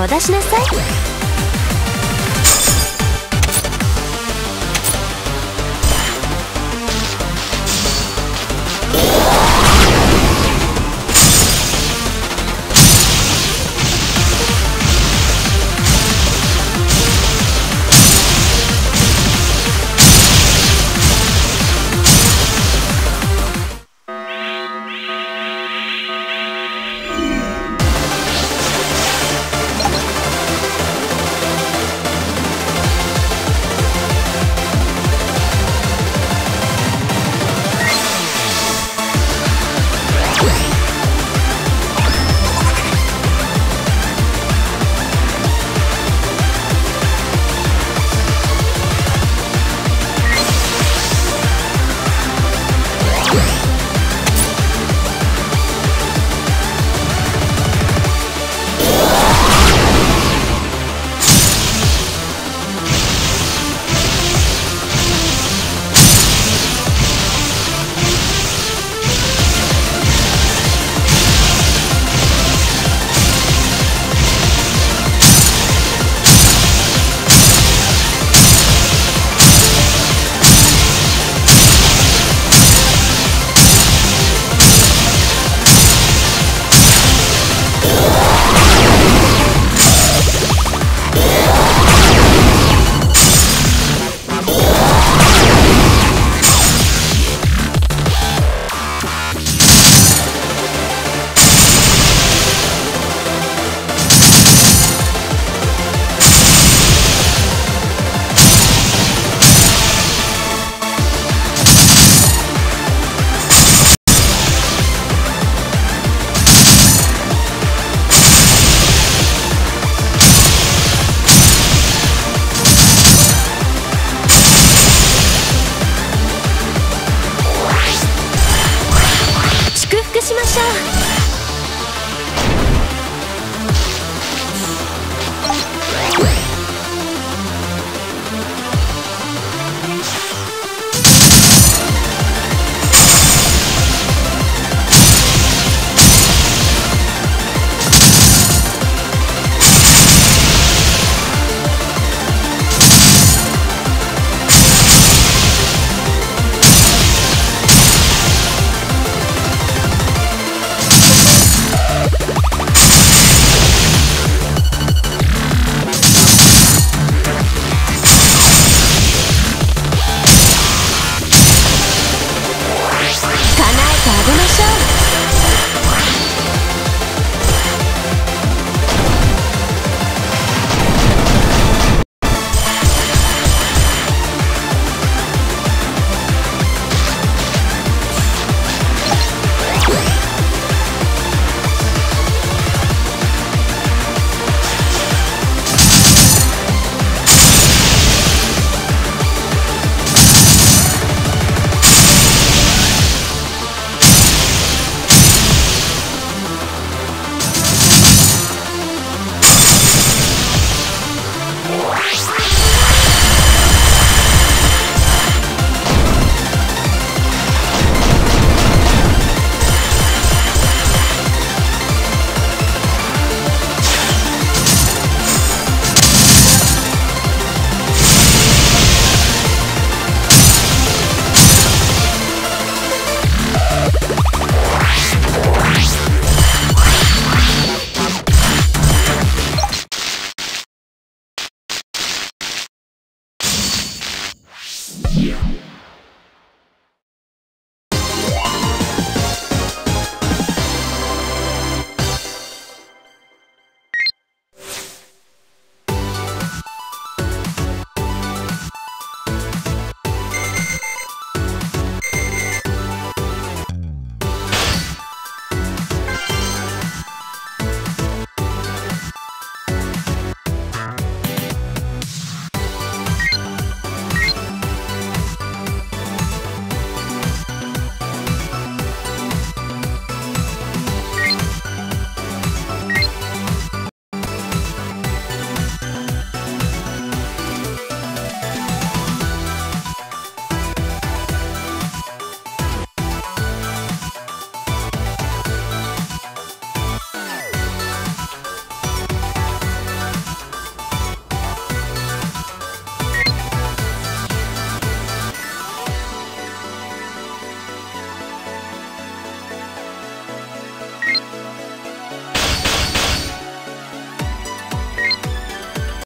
を出しなさい。